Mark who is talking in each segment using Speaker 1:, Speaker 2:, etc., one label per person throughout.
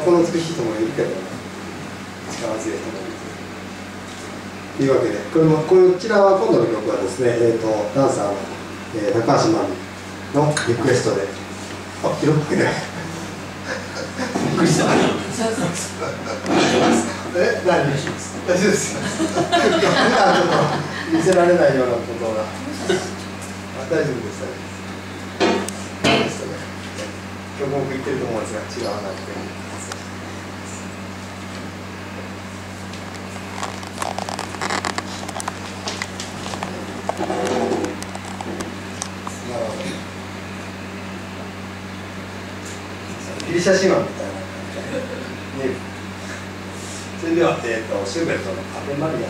Speaker 1: あ、この美しい人もいるけどね力強い人もいるというわけでこれもこちらは今度の曲はですね、えーと、ダンサーの、えー、高橋真美のリクエストで。あ広くないびっくりした。え何？大丈夫ですちょっと見せられないようなことが。大丈夫です大丈夫です。曲目言ってると思うんですが違わなくてギリシャ神話みたいな。感じで、ね、それでは、えーと、シューベルトの「アベマリア」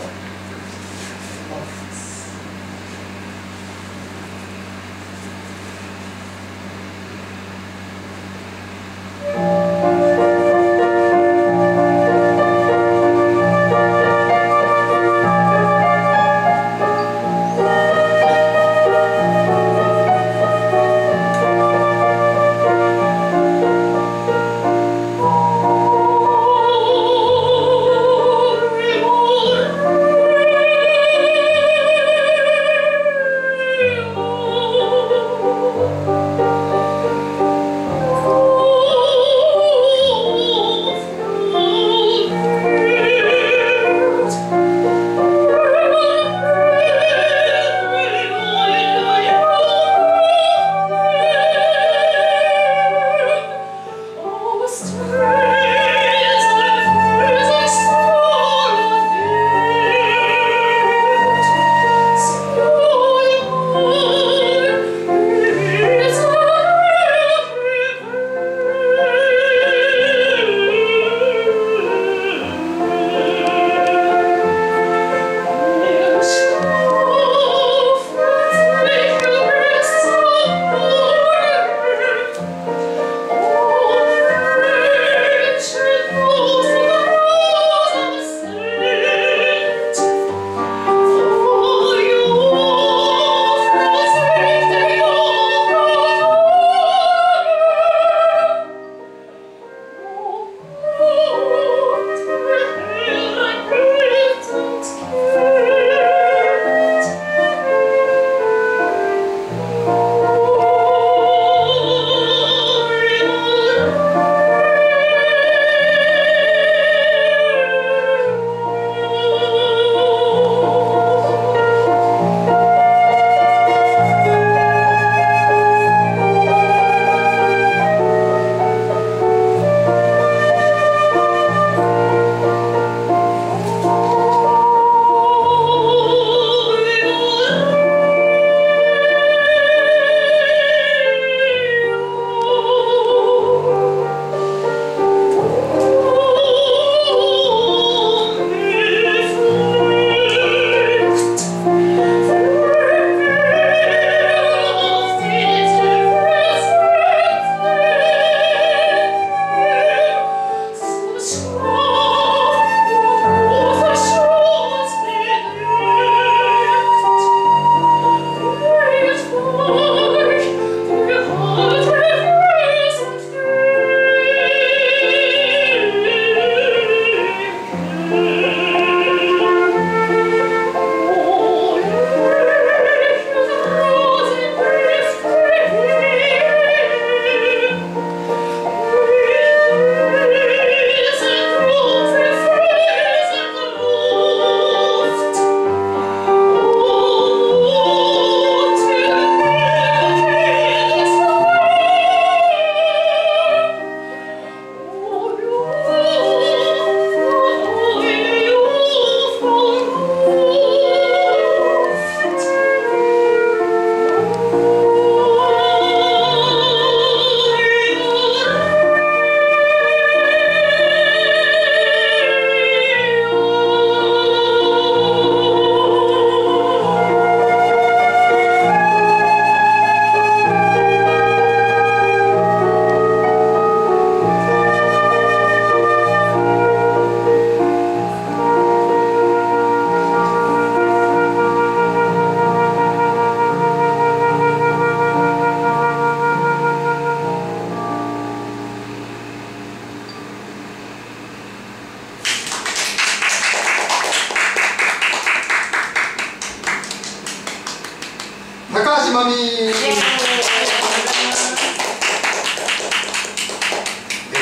Speaker 1: まみ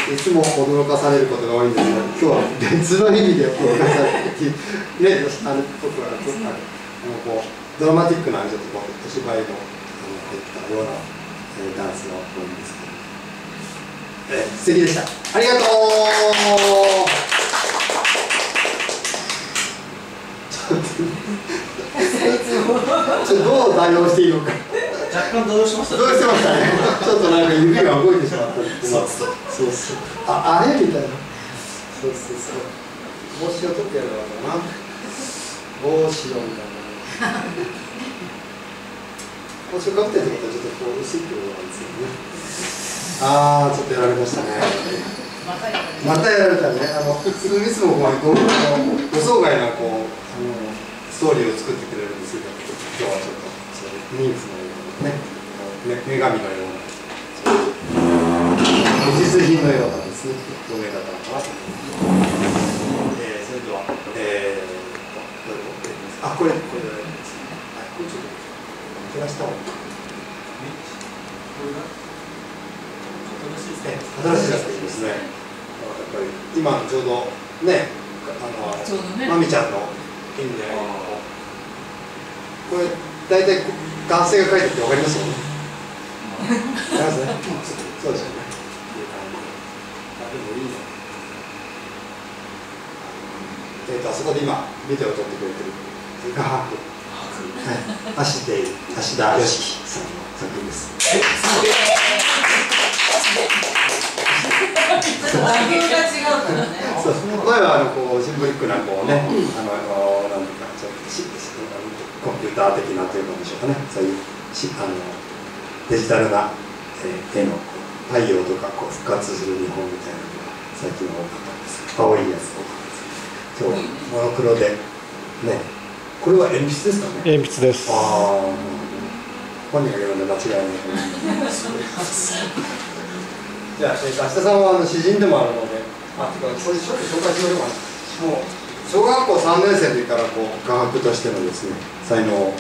Speaker 1: いつも驚かされることが多いんですが、今日は別の意味で驚かされてね、あの僕はちょっとあのこうドラマティックなちょっとこうお芝居の入ったような、えー、ダンスが多いんですけど、えー、素敵でした。ありがとう ちょっとどう対応していいのか。
Speaker 2: 若干動揺しました
Speaker 1: 動揺してましたね。ちょっとなんか指が動いてしまったそうそうそうそう。あ、あれみたいな。そうそうそう。帽子を取ってやるのかな。帽子をみたいな。帽子をかぶってるってことはちょっとこう薄いってことなんですよね。ああ、ちょっとやられましたね。またやられたね。あの、いつもこう、予想外なこう、あの、ストーリーを作ってくれるんですけど、今日はちょっと、そうニーズのね、女神のような。実品のようなですね表現だったのかなと。思います、えー、それでは、えー、どれをあこれこれでですねはいこれちょっと照らした方。がいい新しいですね。やっぱり今ちょうどねあの、ね、まみちゃんのいいんでこれ大体男性が書いてって分かりますよね。わかりますね。そうですよね。あでもいいね。えっ、ー、とあそこで今ビデオを撮ってくれてる画伯、はい、足で足田良樹さんの作品です。そう前はあのこうシンボリックなこうね、あのあのなんていうかちょっとしコンピューター的なというのでしょうかね。そういうしあのデジタルな、えー、絵の太陽とかこう復活する日本みたいなのが最近は多かったんです。青いやつとか。今日モノクロでね。これは鉛筆ですかね。
Speaker 3: 鉛筆です。ああ
Speaker 1: 本人が読んで間違いない。じゃあ、えー、芦田さんはあの詩人でもあるのであてかこれちょっと紹介しましょうか。もう小学校3年生の時からこう画伯としてのですね才能っ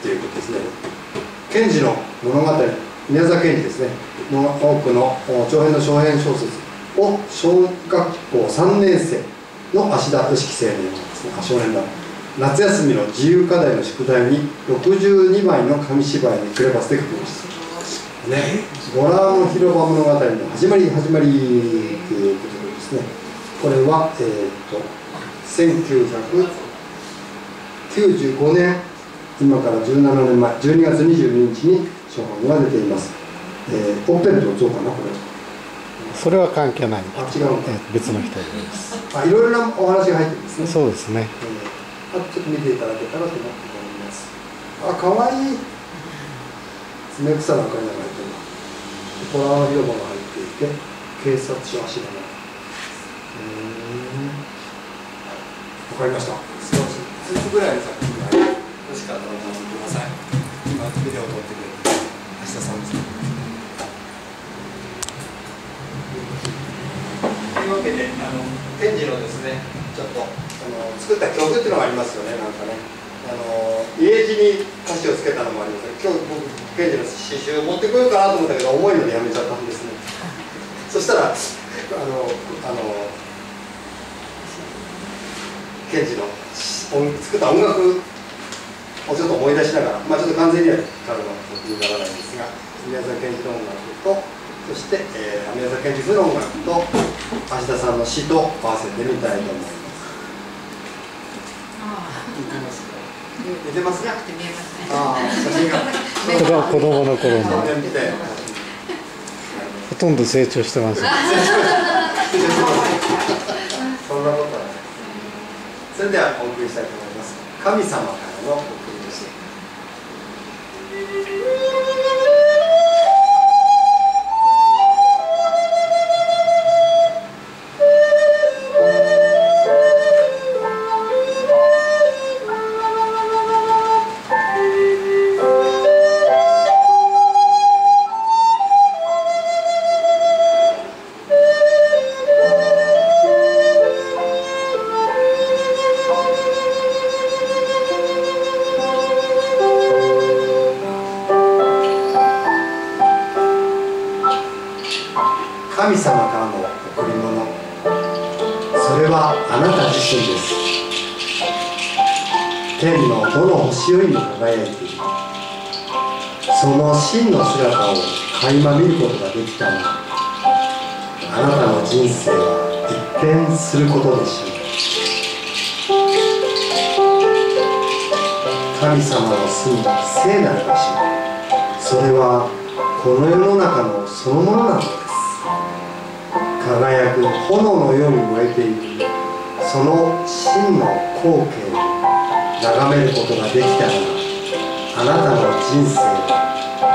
Speaker 1: ていうことですね。賢治の物語宮沢賢治ですね。の多くの長編の小編小説を小学校3年生の芦田良樹青年ですねあ少年だ夏休みの自由課題の宿題に62枚の紙芝居にクレバスで書きました。ね「ボラの広場物語」の始まり始まりということでですねこれは、えーと、1995年今から17年前12月22日に書本が出ています、えー、オッペルとゾウかなこれ。
Speaker 3: それは関係ない。
Speaker 1: あ違う
Speaker 3: 別の人です。
Speaker 1: あいろいろなお話が入ってるんですね。
Speaker 3: そうですね、
Speaker 1: えー、あちょっと見ていただけたらと思って思います。あかわいい爪草なんかに入ってるホラー広場が入っていて警察署足場がわかりました。少し5つぐらいの作品が欲しかったら頼んでください。今ビデオを撮ってくれて橋田さんです。というわけで、あの展示のですね、ちょっとあの作った曲っていうのがありますよね、なんかね。あの家路に歌詞をつけたのもあります今日僕ケンジの刺繍を持ってこようかなと思ったけど重いのでやめちゃったんですねそしたらあのあのケンジの作った音楽をちょっと思い出しながら、まあ、ちょっと完全には彼の曲にならないんですが宮沢賢治の音楽とそして、えー、宮沢賢治風の音楽と芦田さんの詩と合わせてみたいと思います。似てますか？似てますああ写真が
Speaker 3: 子供の頃の。ほとんど成長してます
Speaker 1: そんなことはそれではお送りしたいと思います。神様からの神様からの贈り物。それはあなた自身です。天のどの星よりも輝いている。その真の姿を垣間見ることができたらあなたの人生は一変することでしょう。神様の住む聖なる場所。それはこの世の中のそのものなのです輝く炎のように燃えているその真の光景を眺めることができたらあなたの人生は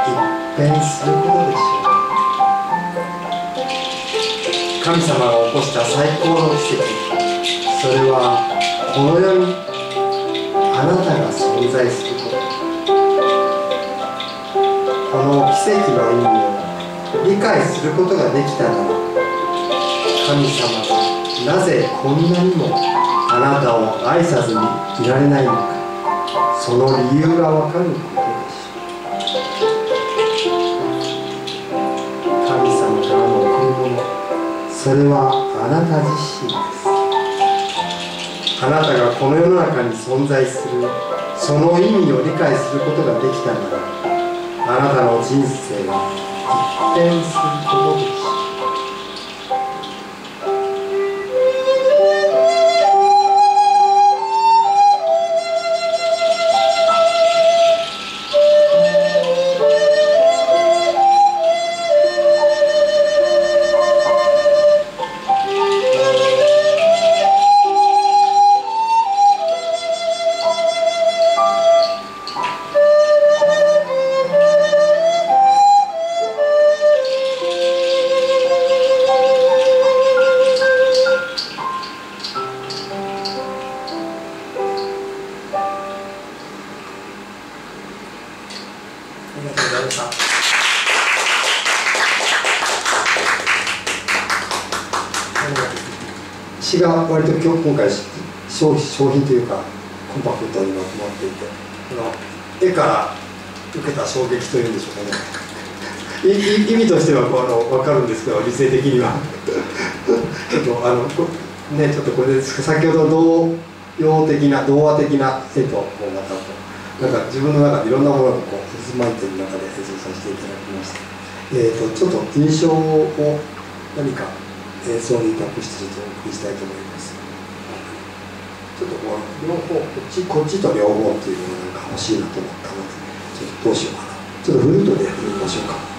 Speaker 1: 一変することでしょう神様が起こした最高の奇跡。それはこの世にあなたが存在する。ことこの奇跡の意味を理解することができたなら神様がなぜこんなにもあなたを愛さずにいられないのかその理由がわかることでしょう神様からの贈り物それはあなた自身です。あなたがこの世の中に存在する。その意味を理解することができたならあなたの人生は一変することでしりがとうございました。詩が割と今日今回商商品というかコンパクトにまとまっていてこの絵から受けた衝撃というんでしょうかね意味としてはこうあの分かるんですけど理性的にはちょっとあのねちょっとこれで先ほど童謡的な童話的な絵とこうまたこうなんか自分の中でいろんなものがこう渦巻いてる中で演奏させていただきました。えー、とちょっと印象を何か演奏に託してちょっとお送りしたいと思います。ちょっとこう両方こっちこっちと両方っていうのがなんか欲しいなと思ったのでちょっとどうしようかな。ちょっとフルートでやってみましょうか。